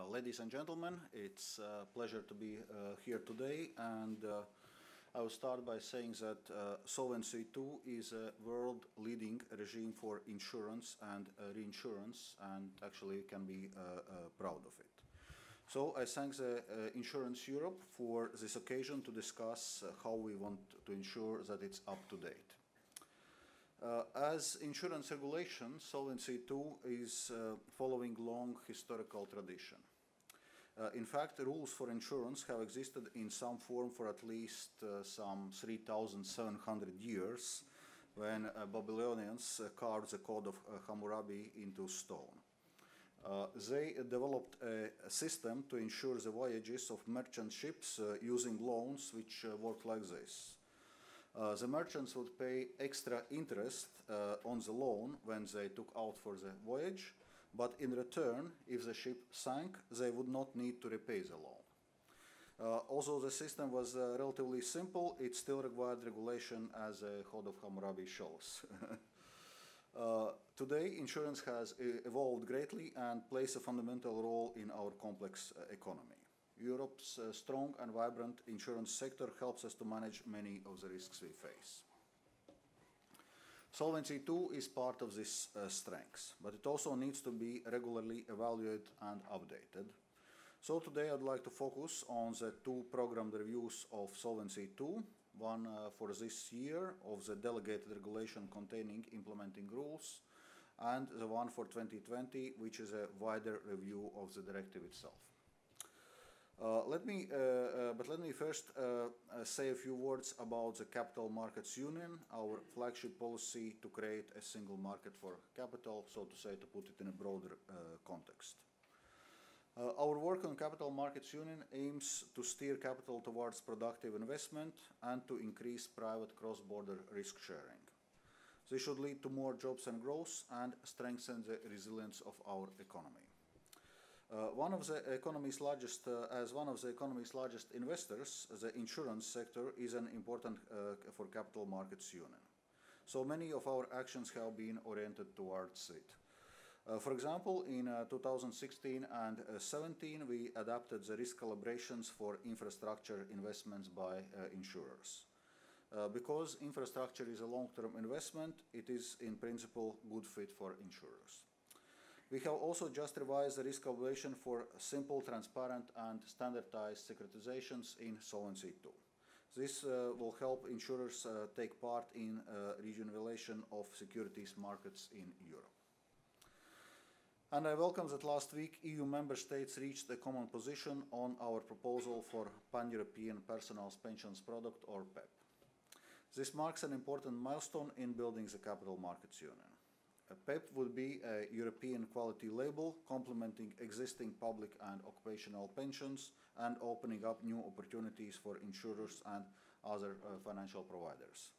Uh, ladies and gentlemen, it's a pleasure to be uh, here today, and uh, I will start by saying that uh, Solvency II is a world-leading regime for insurance and uh, reinsurance, and actually can be uh, proud of it. So I thank the Insurance Europe for this occasion to discuss how we want to ensure that it's up to date. Uh, as insurance regulation, Solvency II is uh, following long historical tradition. Uh, in fact, rules for insurance have existed in some form for at least uh, some 3,700 years when uh, Babylonians uh, carved the Code of Hammurabi into stone. they developed a, system to ensure the voyages of merchant ships using loans which worked like this. Uh, the merchants would pay extra interest uh, on the loan when they took out for the voyage, but in return, if the ship sank, they would not need to repay the loan. Uh, although the system was uh, relatively simple, it still required regulation as a Code of Hammurabi shows. Uh, today, insurance has evolved greatly and plays a fundamental role in our complex economy. Europe's uh, strong and vibrant insurance sector helps us to manage many of the risks we face. Solvency II is part of this uh, strength, but it also needs to be regularly evaluated and updated. So today I'd like to focus on the two programmed reviews of Solvency II, one uh, for this year of the delegated regulation containing implementing rules, and the one for 2020, which is a wider review of the directive itself. Uh, let me, uh, uh, but let me first uh, uh, say a few words about the Capital Markets Union, our flagship policy to create a single market for capital, so to say, to put it in a broader uh, context. our work on Capital Markets Union aims to steer capital towards productive investment and to increase private cross-border risk sharing. This should lead to more jobs and growth and strengthen the resilience of our economy. Uh, one of the economy's largest, uh, as one of the economy's largest investors, the insurance sector is an important uh, for capital markets union. So many of our actions have been oriented towards it. Uh, for example, in uh, 2016 and uh, 17, we adapted the risk calibrations for infrastructure investments by insurers. because infrastructure is a long-term investment, it is in principle good fit for insurers. We have also just revised the risk evaluation for simple, transparent, and standardized securitizations in Solvency II. This uh, will help insurers uh, take part in uh, regionalization of securities markets in Europe. And I welcome that last week EU member states reached a common position on our proposal for Pan-European Personal Pensions Product or PEP. This marks an important milestone in building the Capital Markets Union. PEP would be a European quality label complementing existing public and occupational pensions and opening up new opportunities for insurers and other uh, financial providers.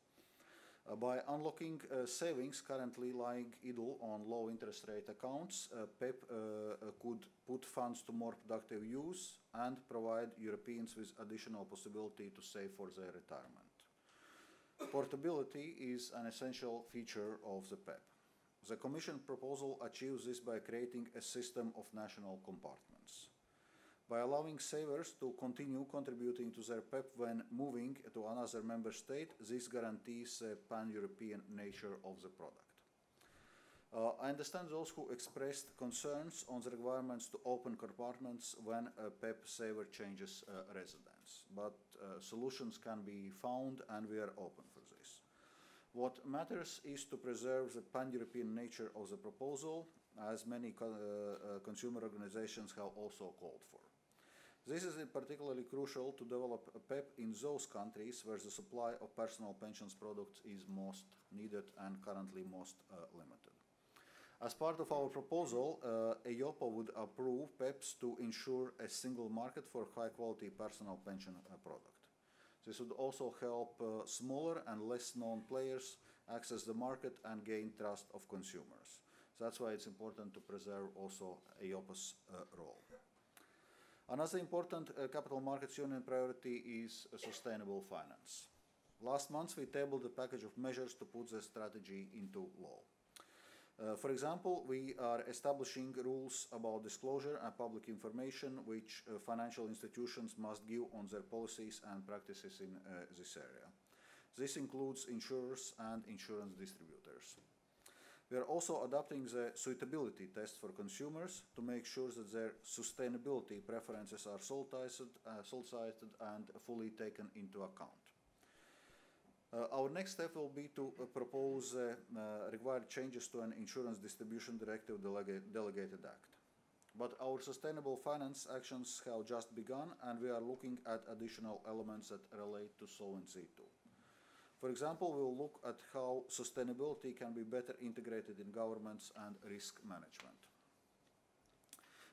Uh, by unlocking uh, savings currently lying idle on low interest rate accounts, uh, PEP uh, uh, could put funds to more productive use and provide Europeans with additional possibility to save for their retirement. Portability is an essential feature of the PEP. The Commission proposal achieves this by creating a system of national compartments. By allowing savers to continue contributing to their PEP when moving to another member state, this guarantees the pan-European nature of the product. Uh, I understand those who expressed concerns on the requirements to open compartments when a PEP saver changes uh, residence, but uh, solutions can be found and we are open for. What matters is to preserve the pan-European nature of the proposal, as many co uh, uh, consumer organizations have also called for. This is particularly crucial to develop a PEP in those countries where the supply of personal pensions products is most needed and currently most uh, limited. As part of our proposal, uh, EIOPA would approve PEPs to ensure a single market for high-quality personal pension uh, product. This would also help uh, smaller and less known players access the market and gain trust of consumers. So that's why it's important to preserve also EIOPA's uh, role. Another important uh, capital markets union priority is sustainable finance. Last month we tabled a package of measures to put the strategy into law. Uh, for example, we are establishing rules about disclosure and public information which uh, financial institutions must give on their policies and practices in uh, this area. This includes insurers and insurance distributors. We are also adopting the suitability test for consumers to make sure that their sustainability preferences are soul-sighted uh, and fully taken into account. Uh, our next step will be to uh, propose uh, required changes to an insurance distribution directive delega delegated act. But our sustainable finance actions have just begun and we are looking at additional elements that relate to Solvency II. For example, we will look at how sustainability can be better integrated in governments and risk management.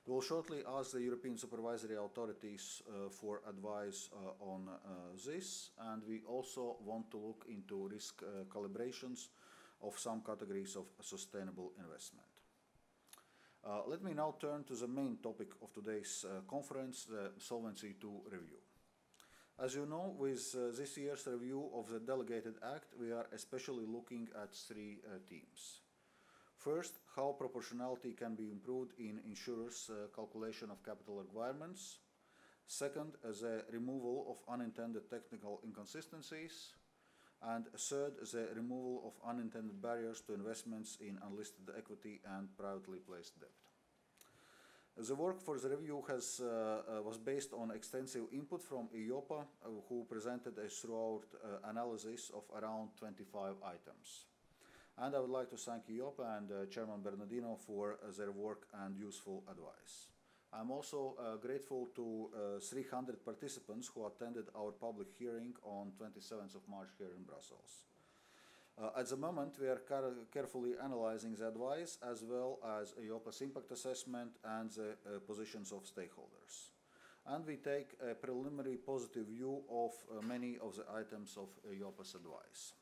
We will shortly ask the European supervisory authorities uh, for advice uh, on uh, this, and we also want to look into risk uh, calibrations of some categories of sustainable investment. Uh, let me now turn to the main topic of today's uh, conference, the Solvency II review. As you know, with this year's review of the Delegated Act, we are especially looking at three themes. First, how proportionality can be improved in insurers' uh, calculation of capital requirements. Second, the removal of unintended technical inconsistencies. And third, the removal of unintended barriers to investments in unlisted equity and privately placed debt. The work for the review has, uh, uh, was based on extensive input from EIOPA, uh, who presented a throughout uh, analysis of around 25 items. And I would like to thank EIOPA and uh, Chairman Bernardino for uh, their work and useful advice. I'm also grateful to 300 participants who attended our public hearing on 27th of March here in Brussels. Uh, at the moment, we are car carefully analyzing the advice as well as EIOPA's impact assessment and the uh, positions of stakeholders. And we take a preliminary positive view of uh, many of the items of EIOPA's advice.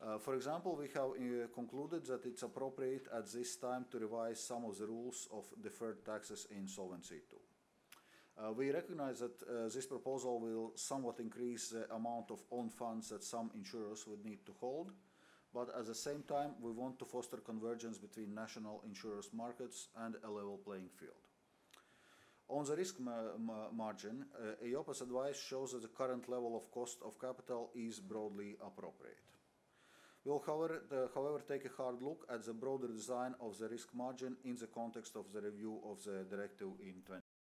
Uh, for example, we have uh, concluded that it's appropriate at this time to revise some of the rules of deferred taxes in Solvency II. Uh, we recognize that uh, this proposal will somewhat increase the amount of own funds that some insurers would need to hold, but at the same time we want to foster convergence between national insurers markets and a level playing field. On the risk ma ma margin, uh, EIOPA's advice shows that the current level of cost of capital is broadly appropriate. Will, however, however, take a hard look at the broader design of the risk margin in the context of the review of the directive in